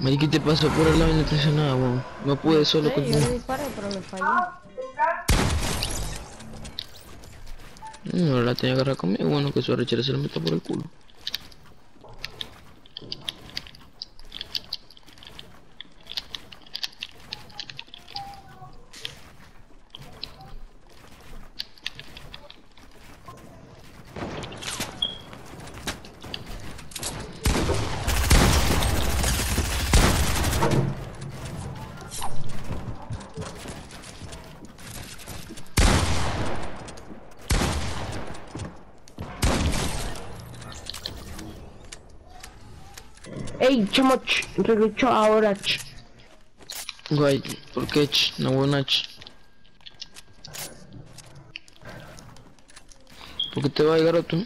Mariqui te pasó por el lado y no te hizo nada, weón. No pude solo con yo le disparé, pero le fallé. No la tenía que agarrar conmigo, bueno que su arrechera se la meta por el culo. Ey, chamo, ch, regreso ahora, ch. Guay, ¿por qué? ch? No buena ch. ¿Por qué te va a llegar otro?